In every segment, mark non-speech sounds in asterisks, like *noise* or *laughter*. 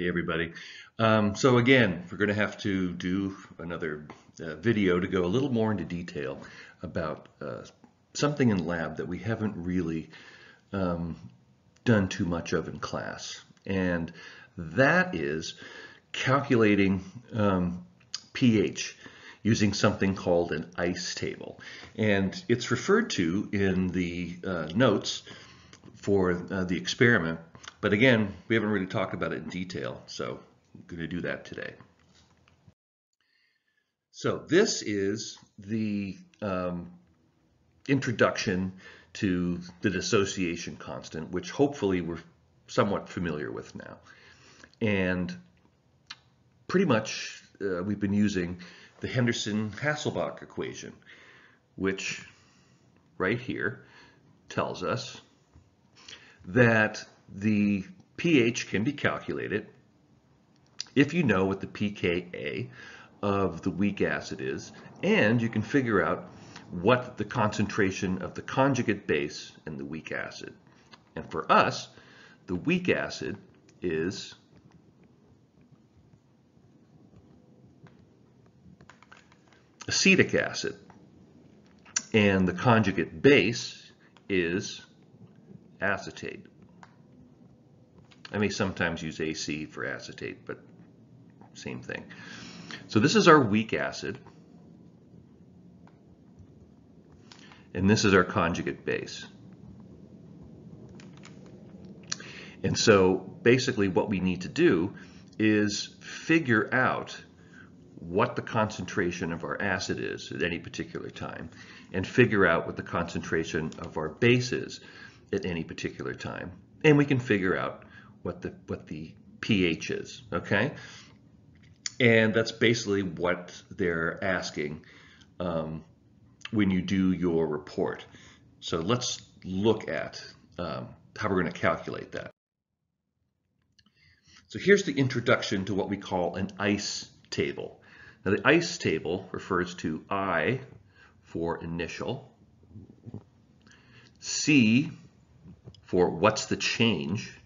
Hey everybody. Um, so again, we're going to have to do another uh, video to go a little more into detail about uh, something in lab that we haven't really um, done too much of in class. And that is calculating um, pH using something called an ICE table. And it's referred to in the uh, notes for uh, the experiment but again, we haven't really talked about it in detail, so I'm going to do that today. So this is the um, introduction to the dissociation constant, which hopefully we're somewhat familiar with now. And pretty much uh, we've been using the Henderson-Hasselbalch equation, which right here tells us that the pH can be calculated if you know what the pKa of the weak acid is, and you can figure out what the concentration of the conjugate base and the weak acid. And for us, the weak acid is acetic acid, and the conjugate base is acetate. I may sometimes use AC for acetate, but same thing. So this is our weak acid. And this is our conjugate base. And so basically what we need to do is figure out what the concentration of our acid is at any particular time and figure out what the concentration of our base is at any particular time. And we can figure out what the what the pH is, okay? And that's basically what they're asking um, when you do your report. So let's look at um, how we're going to calculate that. So here's the introduction to what we call an ICE table. Now the ICE table refers to I for initial, C for what's the change,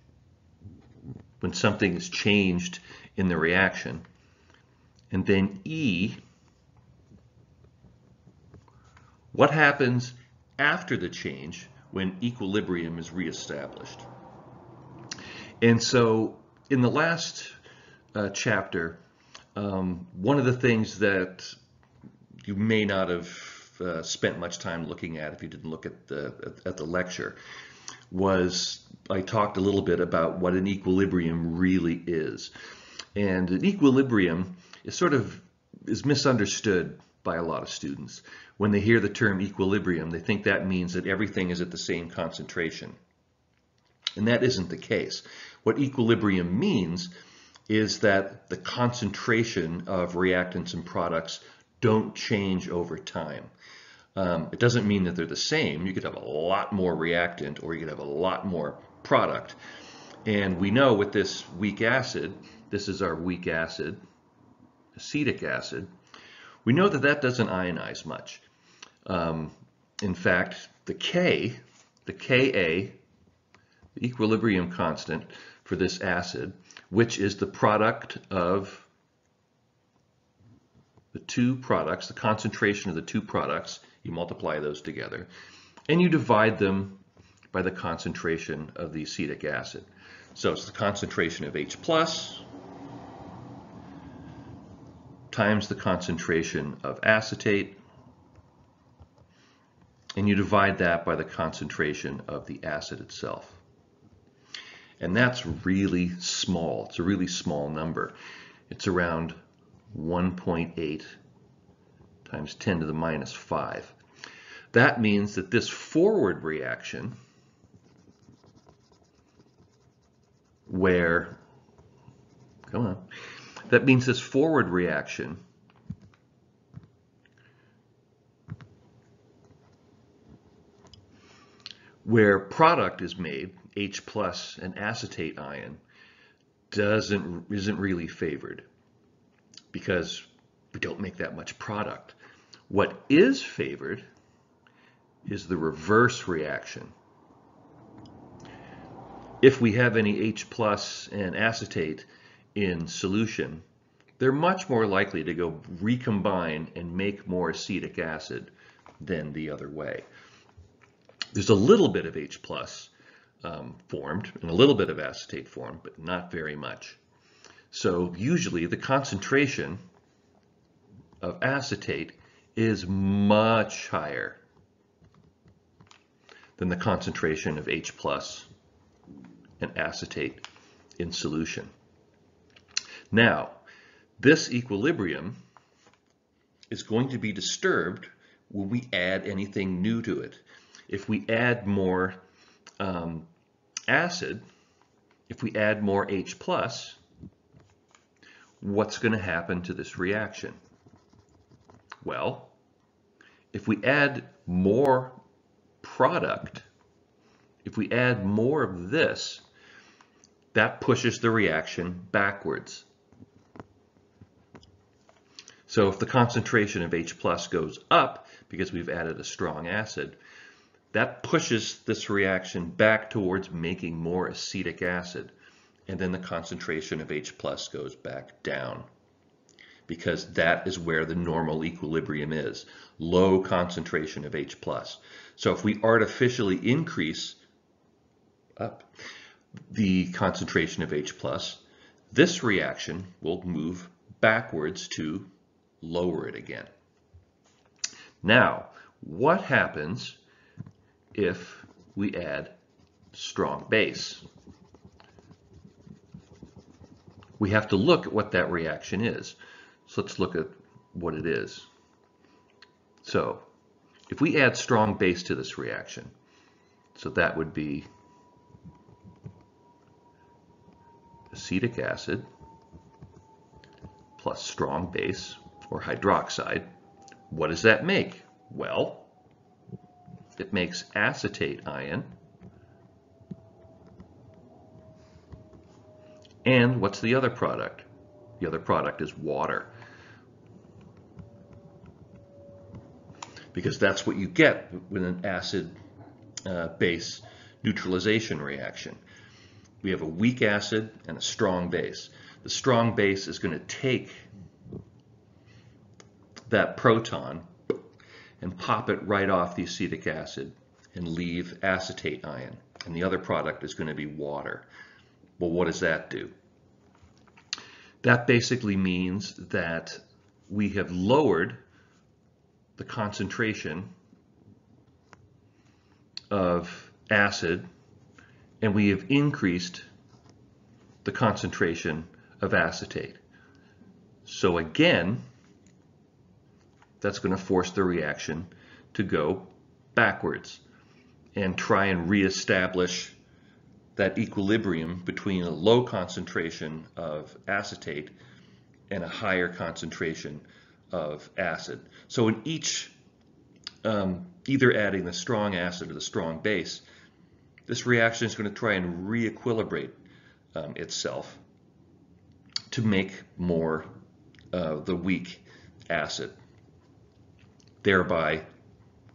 when something is changed in the reaction. And then E, what happens after the change when equilibrium is reestablished. And so in the last uh, chapter, um, one of the things that you may not have uh, spent much time looking at if you didn't look at the at, at the lecture was I talked a little bit about what an equilibrium really is. And an equilibrium is sort of is misunderstood by a lot of students. When they hear the term equilibrium, they think that means that everything is at the same concentration. And that isn't the case. What equilibrium means is that the concentration of reactants and products don't change over time. Um, it doesn't mean that they're the same. You could have a lot more reactant or you could have a lot more product. And we know with this weak acid, this is our weak acid, acetic acid, we know that that doesn't ionize much. Um, in fact, the K, the Ka, the equilibrium constant for this acid, which is the product of the two products, the concentration of the two products, you multiply those together, and you divide them by the concentration of the acetic acid. So it's the concentration of H plus times the concentration of acetate, and you divide that by the concentration of the acid itself. And that's really small. It's a really small number. It's around 1.8 times 10 to the minus 5. That means that this forward reaction, where, come on, that means this forward reaction where product is made, H plus an acetate ion, doesn't isn't really favored because we don't make that much product. What is favored is the reverse reaction. If we have any H plus and acetate in solution, they're much more likely to go recombine and make more acetic acid than the other way. There's a little bit of H plus um, formed and a little bit of acetate formed, but not very much. So usually the concentration of acetate is much higher than the concentration of H plus and acetate in solution. Now, this equilibrium is going to be disturbed when we add anything new to it. If we add more um, acid, if we add more H plus, what's going to happen to this reaction? Well, if we add more product, if we add more of this, that pushes the reaction backwards. So if the concentration of H plus goes up because we've added a strong acid, that pushes this reaction back towards making more acetic acid. And then the concentration of H plus goes back down because that is where the normal equilibrium is, low concentration of H plus. So if we artificially increase up the concentration of H plus, this reaction will move backwards to lower it again. Now, what happens if we add strong base? We have to look at what that reaction is. So let's look at what it is. So if we add strong base to this reaction, so that would be acetic acid plus strong base or hydroxide. What does that make? Well, it makes acetate ion. And what's the other product? The other product is water. Because that's what you get with an acid uh, base neutralization reaction. We have a weak acid and a strong base. The strong base is going to take that proton and pop it right off the acetic acid and leave acetate ion. And the other product is going to be water. Well, what does that do? That basically means that we have lowered the concentration of acid and we have increased the concentration of acetate. So again, that's going to force the reaction to go backwards and try and reestablish that equilibrium between a low concentration of acetate and a higher concentration of acid. So in each, um, either adding the strong acid or the strong base, this reaction is going to try and re-equilibrate um, itself to make more uh, the weak acid thereby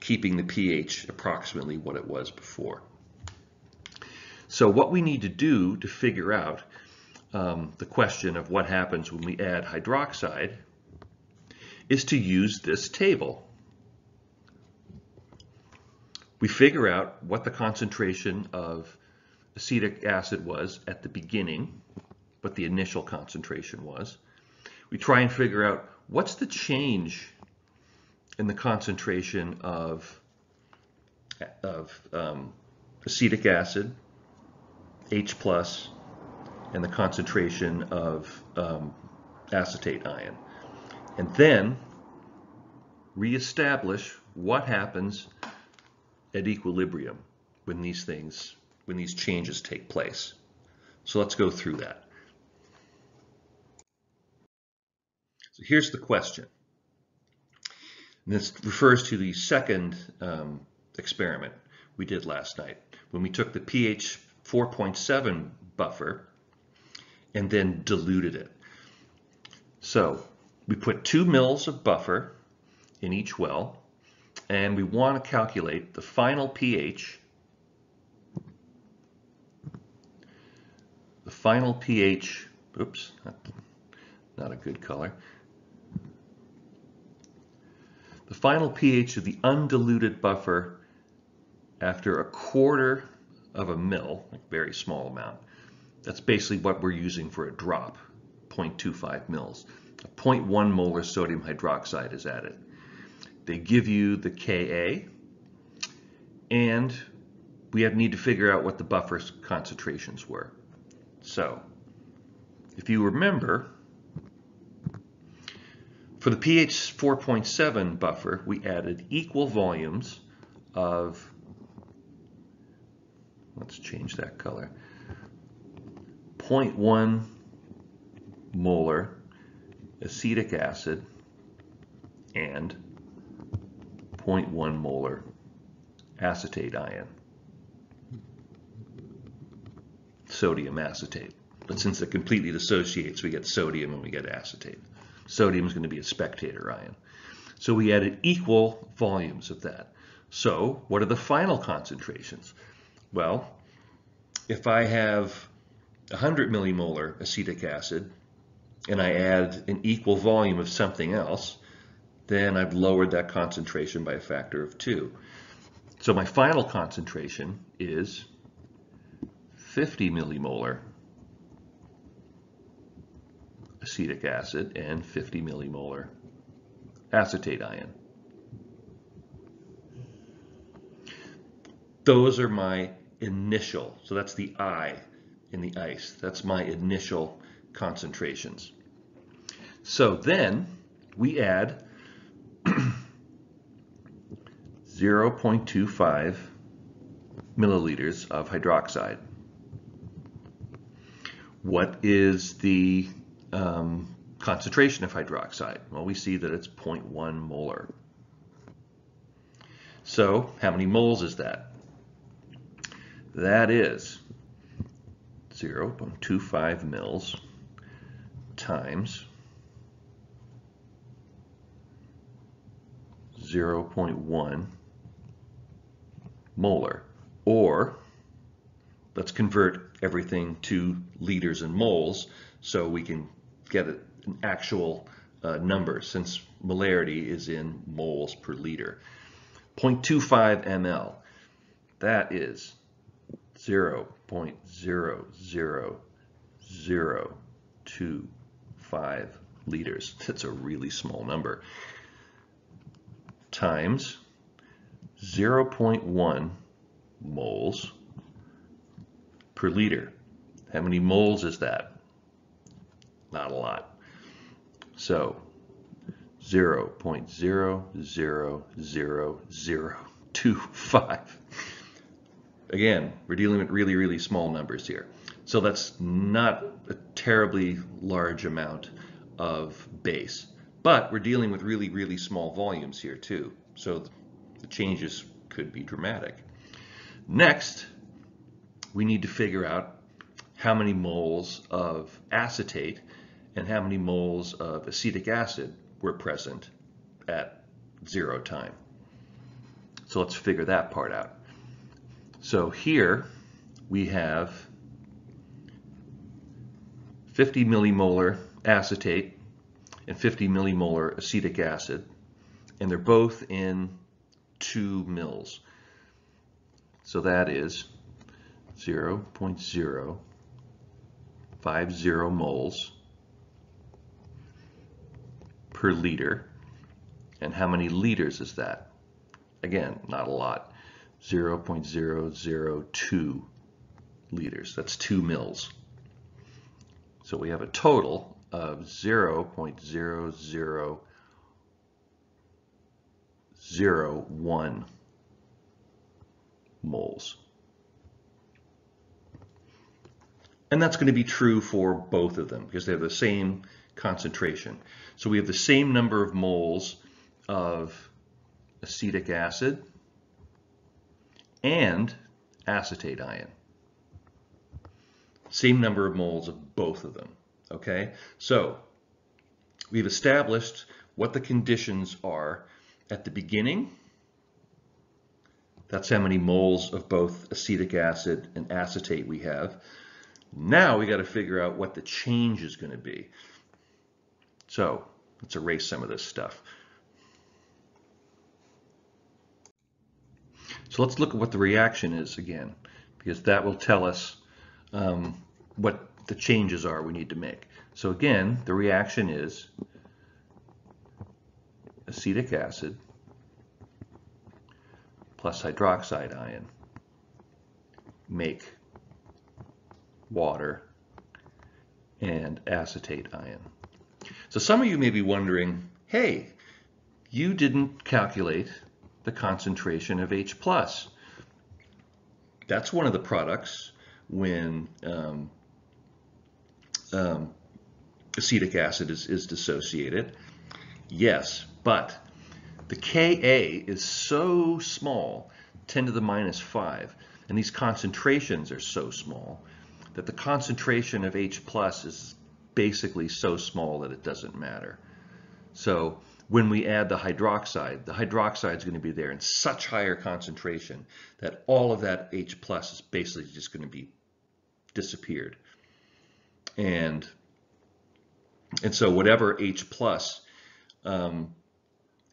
keeping the pH approximately what it was before. So what we need to do to figure out um, the question of what happens when we add hydroxide is to use this table. We figure out what the concentration of acetic acid was at the beginning, what the initial concentration was. We try and figure out what's the change in the concentration of, of um, acetic acid, H plus, and the concentration of um, acetate ion. And then reestablish what happens at equilibrium when these things, when these changes take place. So let's go through that. So here's the question. And this refers to the second um, experiment we did last night when we took the pH 4.7 buffer and then diluted it. So we put two mils of buffer in each well and we want to calculate the final pH the final pH oops, not, a good color. The final pH of the undiluted buffer after a quarter of a mil, a very small amount, that's basically what we're using for a drop, 0.25 mils. A 0.1 molar sodium hydroxide is added. They give you the Ka, and we have need to figure out what the buffer concentrations were. So, if you remember, for the pH 4.7 buffer, we added equal volumes of, let's change that color, 0.1 molar acetic acid and 0.1 molar acetate ion, sodium acetate. But since it completely dissociates, we get sodium and we get acetate. Sodium is going to be a spectator ion. So we added equal volumes of that. So what are the final concentrations? Well, if I have 100 millimolar acetic acid and I add an equal volume of something else, then I've lowered that concentration by a factor of two. So my final concentration is 50 millimolar acetic acid and 50 millimolar acetate ion. Those are my initial, so that's the I in the ice. That's my initial concentrations. So then we add *clears throat* 0.25 milliliters of hydroxide. What is the um, concentration of hydroxide? Well, we see that it's 0.1 molar. So how many moles is that? That is 0.25 mils times 0.1 molar. Or let's convert everything to liters and moles so we can get an actual uh, number since molarity is in moles per liter. 0.25 ml, that is 0.00025 liters. That's a really small number. Times 0.1 moles per liter. How many moles is that? Not a lot. So 0.000025. Again, we're dealing with really, really small numbers here. So that's not a terribly large amount of base. But we're dealing with really, really small volumes here too. So the changes could be dramatic. Next, we need to figure out how many moles of acetate and how many moles of acetic acid were present at zero time. So let's figure that part out. So here we have 50 millimolar acetate and 50 millimolar acetic acid, and they're both in 2 mils. So that is 0 0.050 moles per liter. And how many liters is that? Again, not a lot. 0.002 liters. That's 2 mils. So we have a total of 0.0001 moles. And that's going to be true for both of them because they have the same concentration. So we have the same number of moles of acetic acid and acetate ion. Same number of moles of both of them, okay? So we've established what the conditions are at the beginning. That's how many moles of both acetic acid and acetate we have. Now we got to figure out what the change is going to be. So let's erase some of this stuff. So let's look at what the reaction is again, because that will tell us um, what the changes are we need to make. So again, the reaction is acetic acid plus hydroxide ion make water and acetate ion. So some of you may be wondering, hey, you didn't calculate the concentration of H+. That's one of the products when um, um, acetic acid is, is dissociated. Yes, but the Ka is so small, 10 to the minus 5, and these concentrations are so small that the concentration of H plus is basically so small that it doesn't matter. So when we add the hydroxide, the hydroxide is going to be there in such higher concentration that all of that H plus is basically just going to be disappeared. And, and so whatever H plus um,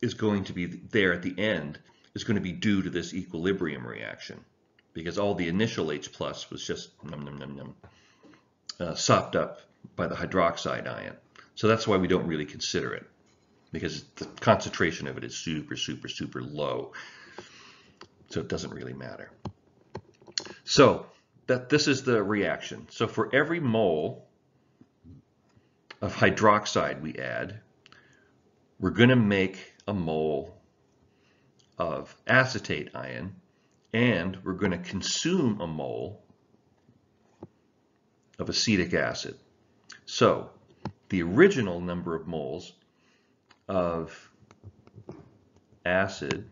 is going to be there at the end is going to be due to this equilibrium reaction because all the initial H plus was just num, num, num, uh, sopped up by the hydroxide ion. So that's why we don't really consider it because the concentration of it is super, super, super low. So it doesn't really matter. So that this is the reaction. So for every mole of hydroxide we add, we're going to make a mole of acetate ion and we're going to consume a mole of acetic acid. So the original number of moles of acid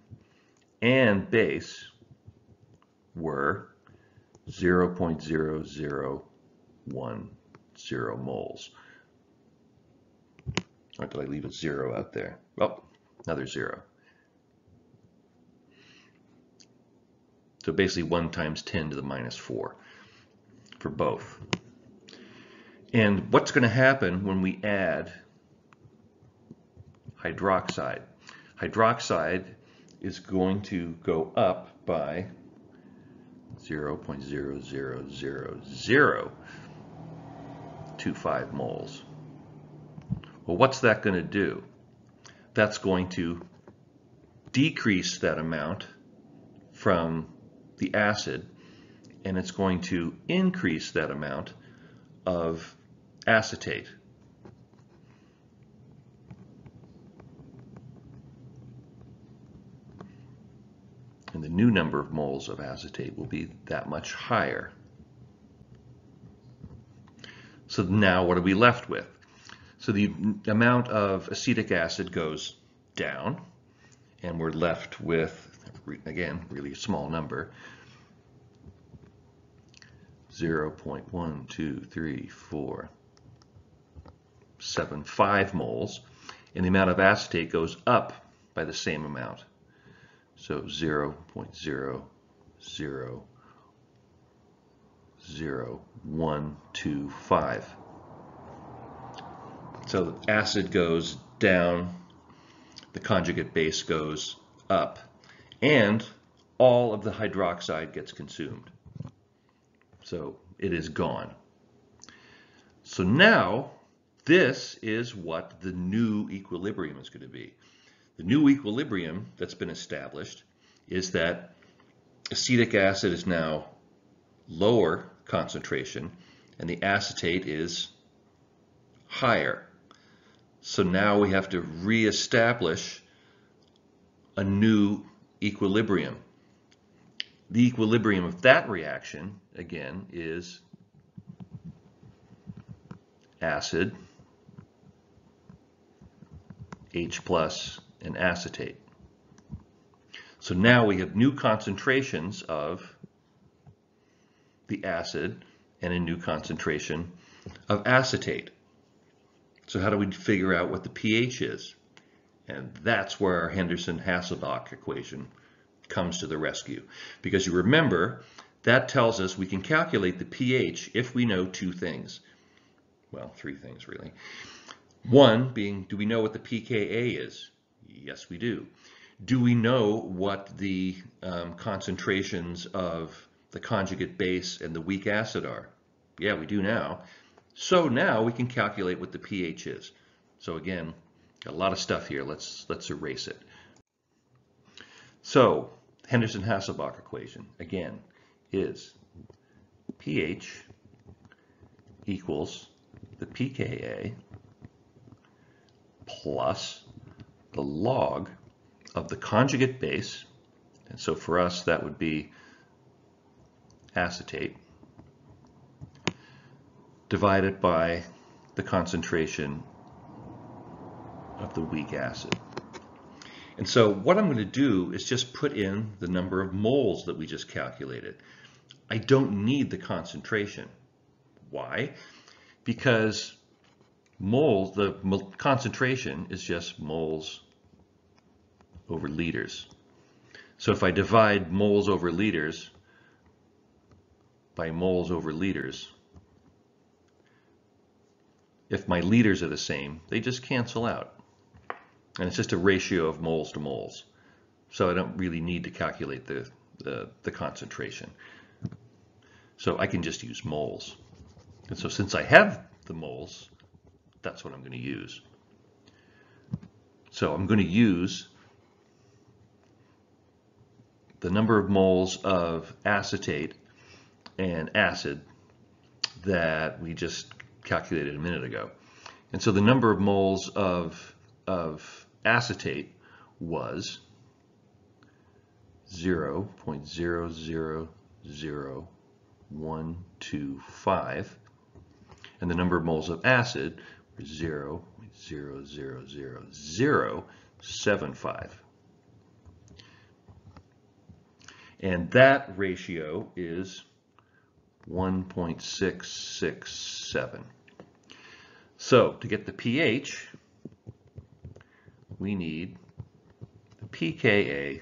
and base were 0.0010 moles. Or did I leave a zero out there? Oh, another zero. So basically 1 times 10 to the minus 4 for both. And what's going to happen when we add hydroxide? Hydroxide is going to go up by 0.00025 moles. Well, what's that going to do? That's going to decrease that amount from the acid and it's going to increase that amount of acetate. And the new number of moles of acetate will be that much higher. So now what are we left with? So the amount of acetic acid goes down and we're left with again, really small number, 0 0.12345 moles, and the amount of acetate goes up by the same amount. So 0 0.0000125. So the acid goes down, the conjugate base goes up and all of the hydroxide gets consumed. So it is gone. So now this is what the new equilibrium is going to be. The new equilibrium that's been established is that acetic acid is now lower concentration and the acetate is higher. So now we have to reestablish a new equilibrium. The equilibrium of that reaction, again, is acid, H plus, and acetate. So now we have new concentrations of the acid and a new concentration of acetate. So how do we figure out what the pH is? And that's where our Henderson-Hasselbalch equation comes to the rescue. Because you remember that tells us we can calculate the pH if we know two things. Well, three things really. One being, do we know what the pKa is? Yes, we do. Do we know what the um, concentrations of the conjugate base and the weak acid are? Yeah, we do now. So now we can calculate what the pH is. So again, a lot of stuff here. Let's, let's erase it. So Henderson-Hasselbalch equation, again, is pH equals the pKa plus the log of the conjugate base, and so for us that would be acetate, divided by the concentration of the weak acid. And so what I'm going to do is just put in the number of moles that we just calculated. I don't need the concentration. Why? Because moles, the concentration is just moles over liters. So if I divide moles over liters by moles over liters, if my liters are the same, they just cancel out. And it's just a ratio of moles to moles. So I don't really need to calculate the, the, the concentration. So I can just use moles. And so since I have the moles, that's what I'm going to use. So I'm going to use the number of moles of acetate and acid that we just calculated a minute ago. And so the number of moles of, of acetate was 0.000125 and the number of moles of acid was 0.0000075. And that ratio is 1.667. So to get the pH, we need the pKa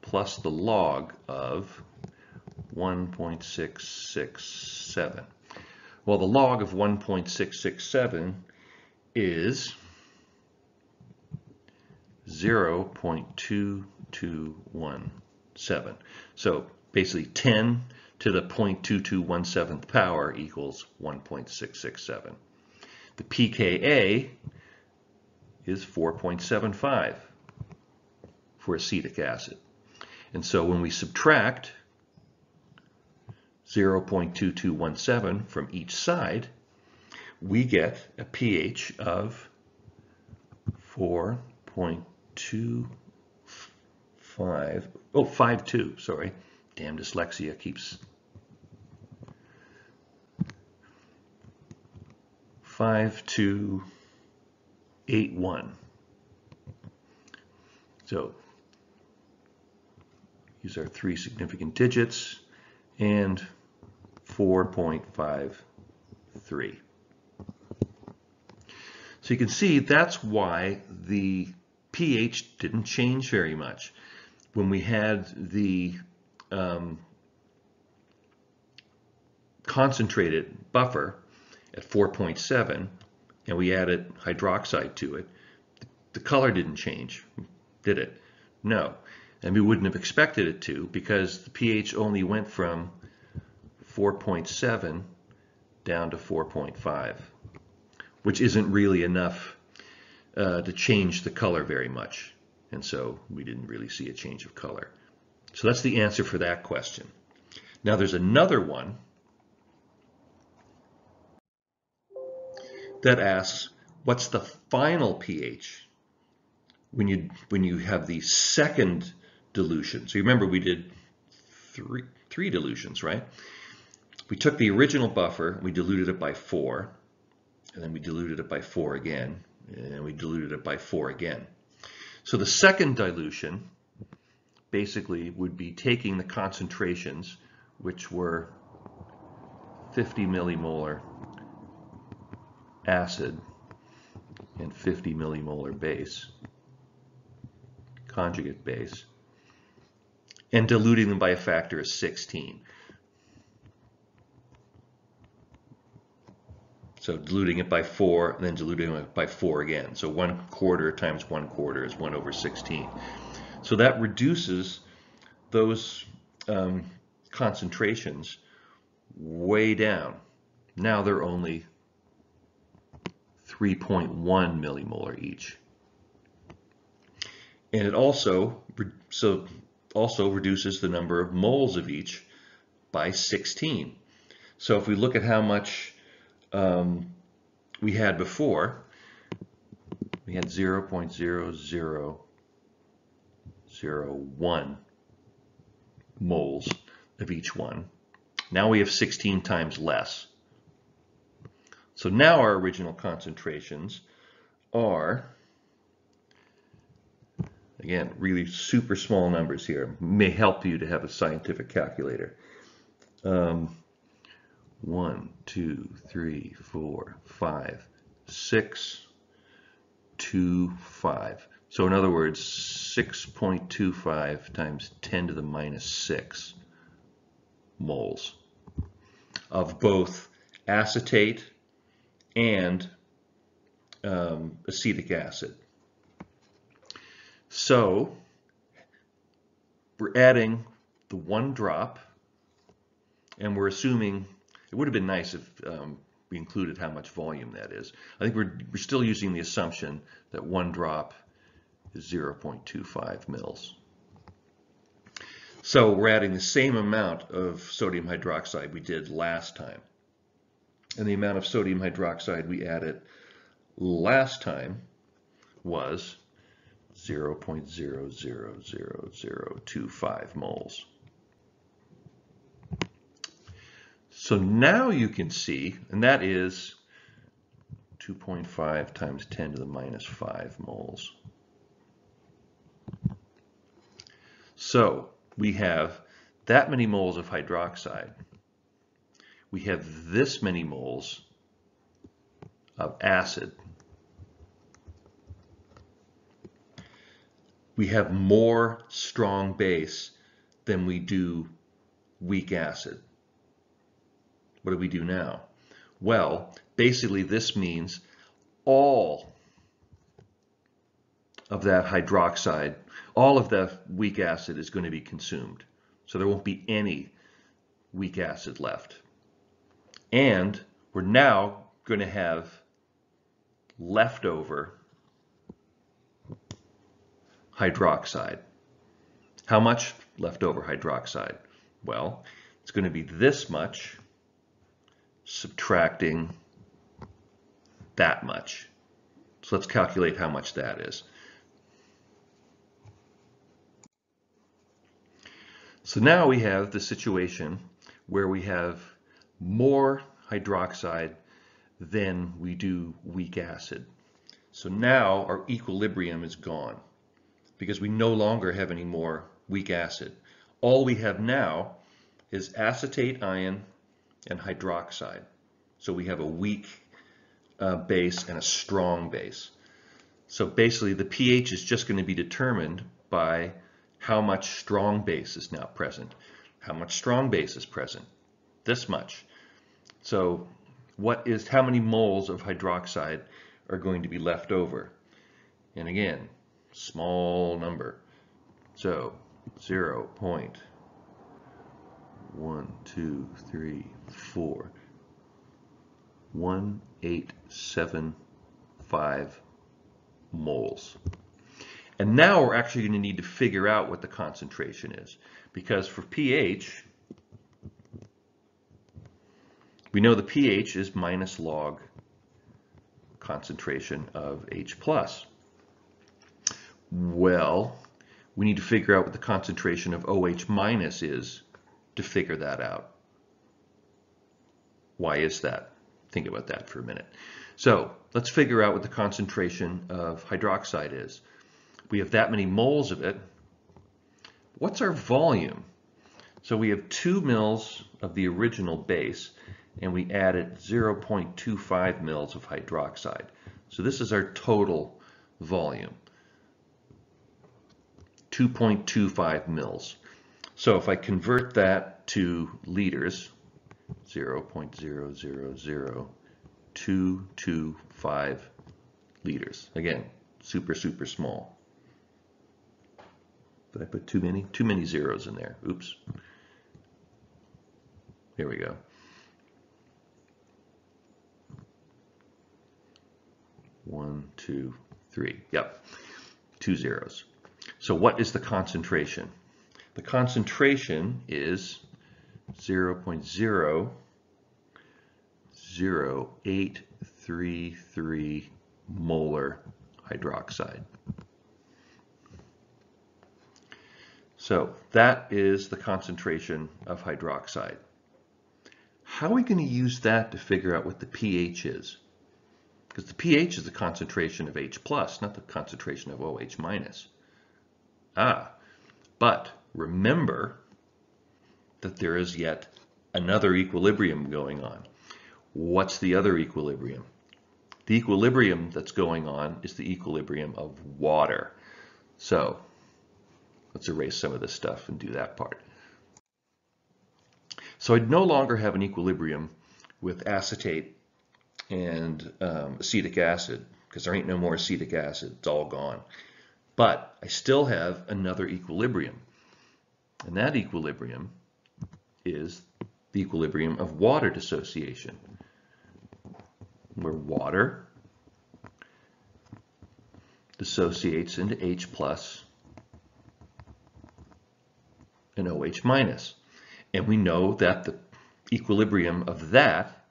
plus the log of 1.667. Well, the log of 1.667 is 0.2217. So basically 10 to the 0.2217th power equals 1.667. The pKa is 4.75 for acetic acid. And so when we subtract 0.2217 from each side, we get a pH of 4.25, oh, 52, sorry. Damn dyslexia keeps five two eight one. So these are three significant digits and 4.53. So you can see that's why the pH didn't change very much. When we had the um, concentrated buffer at 4.7 and we added hydroxide to it, the color didn't change, did it? No. And we wouldn't have expected it to because the pH only went from 4.7 down to 4.5, which isn't really enough uh, to change the color very much. And so we didn't really see a change of color. So that's the answer for that question. Now there's another one that asks, what's the final pH when you when you have the second dilution? So you remember we did three three dilutions, right? We took the original buffer, we diluted it by four, and then we diluted it by four again, and we diluted it by four again. So the second dilution basically would be taking the concentrations, which were 50 millimolar acid and 50 millimolar base, conjugate base, and diluting them by a factor of 16. So diluting it by 4 and then diluting it by 4 again. So 1 quarter times 1 quarter is 1 over 16. So that reduces those um, concentrations way down. Now they're only 3.1 millimolar each. And it also so also reduces the number of moles of each by 16. So if we look at how much um, we had before, we had 0 0.0001 moles of each one. Now we have 16 times less. So now our original concentrations are, again, really super small numbers here. May help you to have a scientific calculator. Um, one, two, three, four, five, six, two, five. So in other words, 6.25 times 10 to the minus 6 moles of both acetate and um, acetic acid. So we're adding the one drop and we're assuming it would have been nice if um, we included how much volume that is. I think we're, we're still using the assumption that one drop is 0.25 mils. So we're adding the same amount of sodium hydroxide we did last time. And the amount of sodium hydroxide we added last time was 0.00025 moles. So now you can see, and that is 2.5 times 10 to the minus 5 moles. So we have that many moles of hydroxide. We have this many moles of acid. We have more strong base than we do weak acid. What do we do now? Well, basically this means all of that hydroxide, all of the weak acid is going to be consumed. So there won't be any weak acid left. And we're now going to have leftover hydroxide. How much leftover hydroxide? Well, it's going to be this much subtracting that much. So let's calculate how much that is. So now we have the situation where we have more hydroxide than we do weak acid. So now our equilibrium is gone because we no longer have any more weak acid. All we have now is acetate ion and hydroxide. So we have a weak uh, base and a strong base. So basically the pH is just going to be determined by how much strong base is now present. How much strong base is present? This much. So what is how many moles of hydroxide are going to be left over? And again, small number. So 0 one, two, three, four, one, eight, seven, five moles. And now we're actually going to need to figure out what the concentration is. Because for pH, we know the pH is minus log concentration of H+. plus. Well, we need to figure out what the concentration of OH minus is to figure that out. Why is that? Think about that for a minute. So let's figure out what the concentration of hydroxide is. We have that many moles of it. What's our volume? So we have 2 mils of the original base and we added 0.25 mils of hydroxide. So this is our total volume. 2.25 mils. So if I convert that to liters, 0.0002 0.225 liters. Again, super, super small. Did I put too many? Too many zeros in there. Oops. Here we go. One, two, three. Yep, two zeros. So what is the concentration? The concentration is 0 0.00833 molar hydroxide. So that is the concentration of hydroxide. How are we going to use that to figure out what the pH is? Because the pH is the concentration of H plus, not the concentration of OH minus. Ah, but remember that there is yet another equilibrium going on. What's the other equilibrium? The equilibrium that's going on is the equilibrium of water. So Let's erase some of this stuff and do that part. So I'd no longer have an equilibrium with acetate and um, acetic acid because there ain't no more acetic acid. It's all gone. But I still have another equilibrium. And that equilibrium is the equilibrium of water dissociation, where water dissociates into H plus and OH minus. And we know that the equilibrium of that,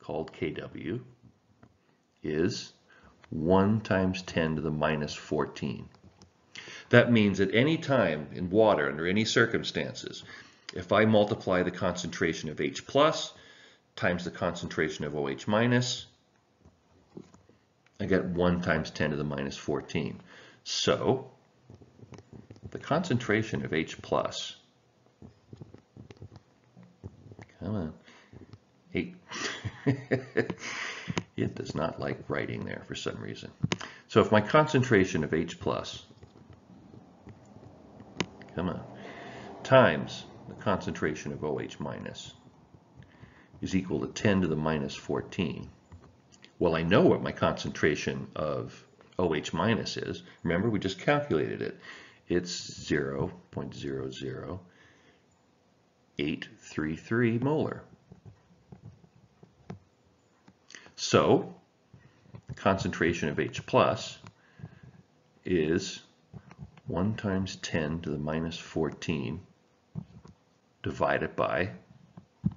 called Kw, is 1 times 10 to the minus 14. That means at any time in water, under any circumstances, if I multiply the concentration of H plus times the concentration of OH minus, I get 1 times 10 to the minus 14. So the concentration of H plus, come on, eight. *laughs* it does not like writing there for some reason. So if my concentration of H plus, come on, times the concentration of OH minus is equal to 10 to the minus 14. Well, I know what my concentration of OH minus is. Remember, we just calculated it it's 0.00833 molar. So the concentration of H plus is 1 times 10 to the minus 14 divided by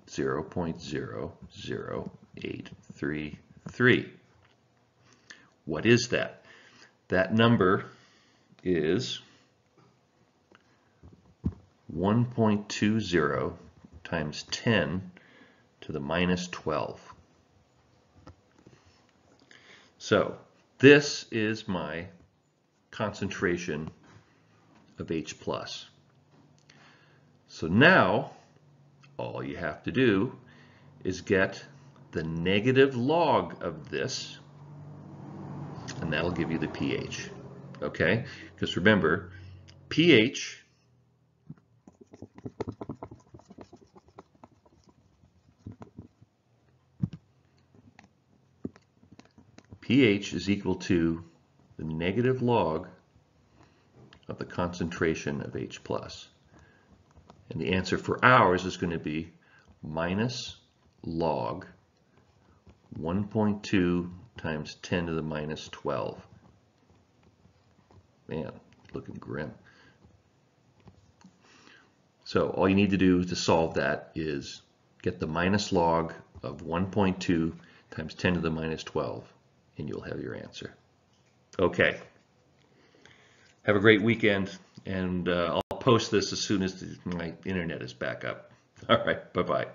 0 0.00833. What is that? That number is 1.20 times 10 to the minus 12. So this is my concentration of H+. plus. So now all you have to do is get the negative log of this, and that'll give you the pH. Okay? Because remember, pH pH is equal to the negative log of the concentration of H+. And the answer for ours is going to be minus log 1.2 times 10 to the minus 12. Man, looking grim. So all you need to do to solve that is get the minus log of 1.2 times 10 to the minus 12 and you'll have your answer. Okay. Have a great weekend, and uh, post this as soon as the, my internet is back up. All right, bye-bye.